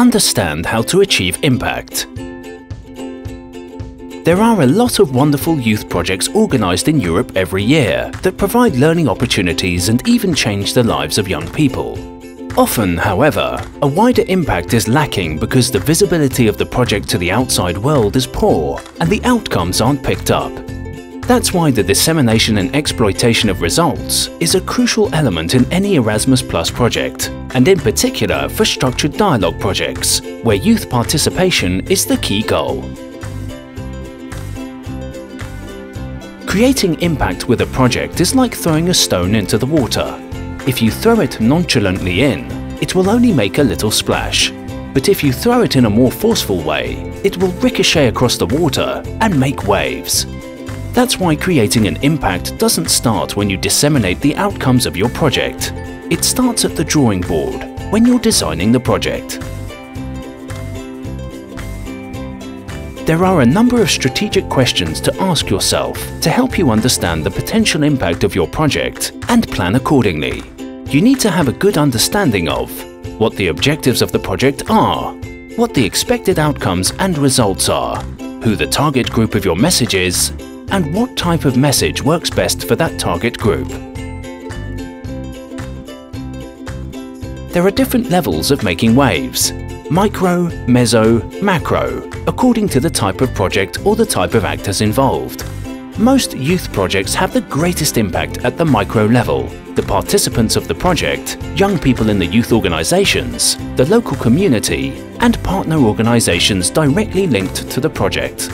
understand how to achieve impact. There are a lot of wonderful youth projects organised in Europe every year that provide learning opportunities and even change the lives of young people. Often, however, a wider impact is lacking because the visibility of the project to the outside world is poor and the outcomes aren't picked up. That's why the dissemination and exploitation of results is a crucial element in any Erasmus Plus project, and in particular for structured dialogue projects, where youth participation is the key goal. Creating impact with a project is like throwing a stone into the water. If you throw it nonchalantly in, it will only make a little splash. But if you throw it in a more forceful way, it will ricochet across the water and make waves. That's why creating an impact doesn't start when you disseminate the outcomes of your project. It starts at the drawing board, when you're designing the project. There are a number of strategic questions to ask yourself to help you understand the potential impact of your project and plan accordingly. You need to have a good understanding of what the objectives of the project are, what the expected outcomes and results are, who the target group of your message is, and what type of message works best for that target group. There are different levels of making waves, micro, meso, macro, according to the type of project or the type of actors involved. Most youth projects have the greatest impact at the micro level. The participants of the project, young people in the youth organisations, the local community and partner organisations directly linked to the project.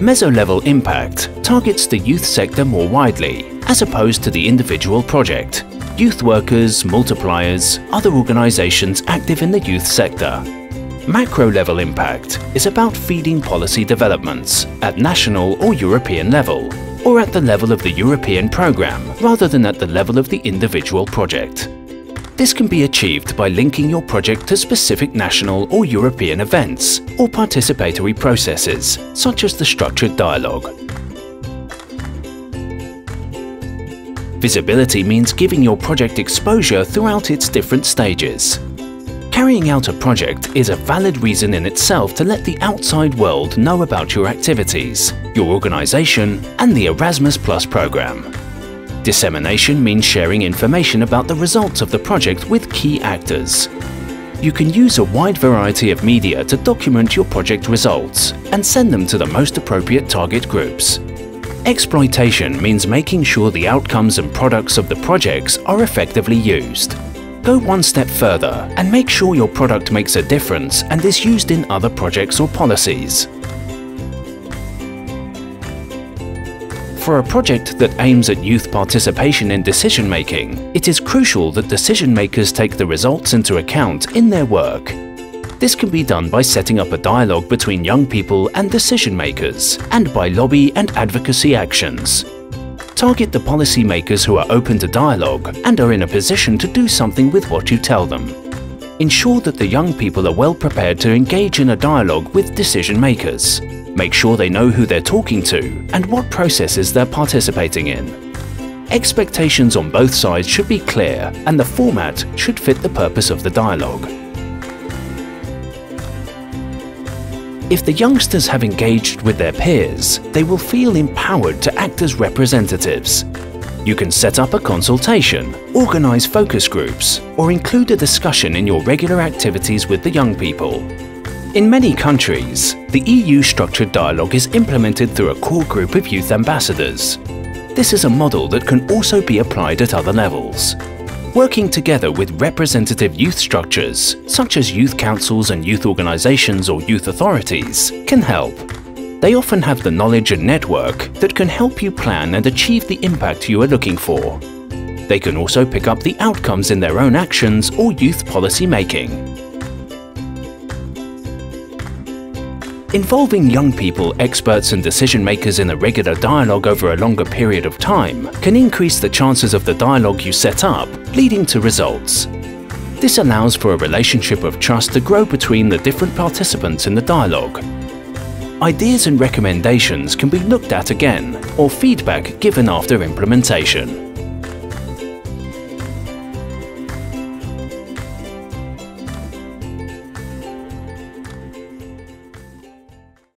Meso-level impact targets the youth sector more widely, as opposed to the individual project, youth workers, multipliers, other organisations active in the youth sector. Macro-level impact is about feeding policy developments at national or European level, or at the level of the European programme rather than at the level of the individual project. This can be achieved by linking your project to specific national or European events or participatory processes, such as the structured dialogue. Visibility means giving your project exposure throughout its different stages. Carrying out a project is a valid reason in itself to let the outside world know about your activities, your organisation and the Erasmus Plus programme. Dissemination means sharing information about the results of the project with key actors. You can use a wide variety of media to document your project results and send them to the most appropriate target groups. Exploitation means making sure the outcomes and products of the projects are effectively used. Go one step further and make sure your product makes a difference and is used in other projects or policies. For a project that aims at youth participation in decision making, it is crucial that decision makers take the results into account in their work this can be done by setting up a dialogue between young people and decision makers, and by lobby and advocacy actions. Target the policymakers who are open to dialogue and are in a position to do something with what you tell them. Ensure that the young people are well prepared to engage in a dialogue with decision makers. Make sure they know who they're talking to and what processes they're participating in. Expectations on both sides should be clear and the format should fit the purpose of the dialogue. If the youngsters have engaged with their peers, they will feel empowered to act as representatives. You can set up a consultation, organise focus groups, or include a discussion in your regular activities with the young people. In many countries, the EU Structured Dialogue is implemented through a core group of youth ambassadors. This is a model that can also be applied at other levels. Working together with representative youth structures, such as youth councils and youth organisations or youth authorities, can help. They often have the knowledge and network that can help you plan and achieve the impact you are looking for. They can also pick up the outcomes in their own actions or youth policy making. Involving young people, experts and decision makers in a regular dialogue over a longer period of time can increase the chances of the dialogue you set up leading to results. This allows for a relationship of trust to grow between the different participants in the dialogue. Ideas and recommendations can be looked at again or feedback given after implementation.